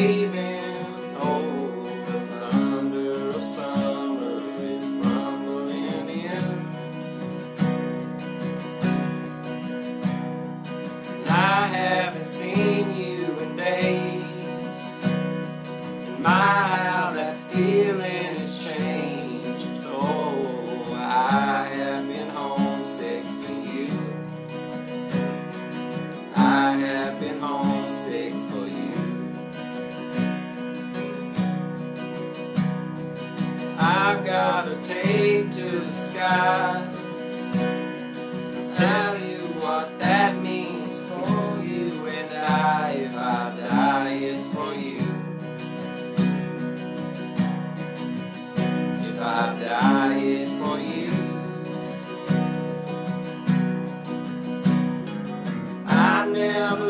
You. Gotta take to the sky. Tell you what that means for you and I. If I die, it's for you. If I die, it's for you. I never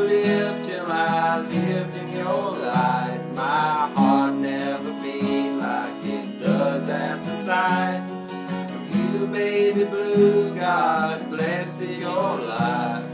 sight you, baby blue. God bless your life.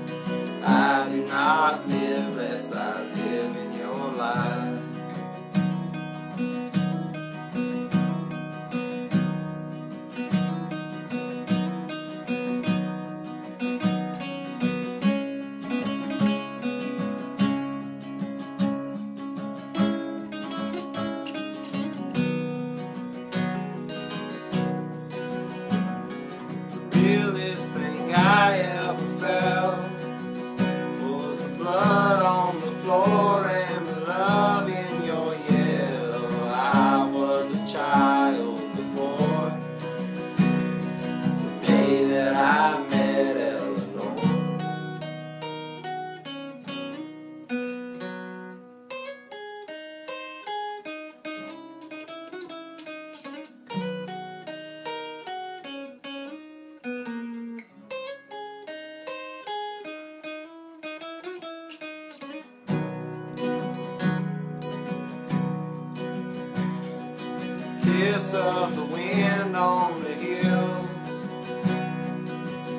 Floor and love Kiss of the wind on the hills,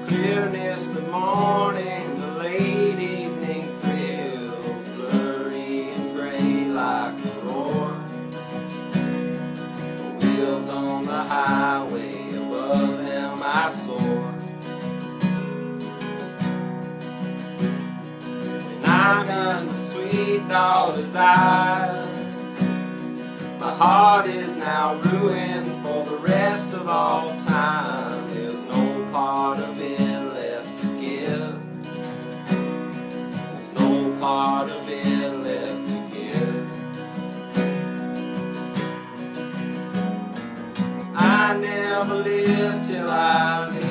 clearness of morning, the late evening thrills, blurry and gray like the roar. The wheels on the highway above them I soar. And I'm in the sweet daughter's eyes. Heart is now ruined for the rest of all time. There's no part of it left to give. There's no part of it left to give. I never lived till I lived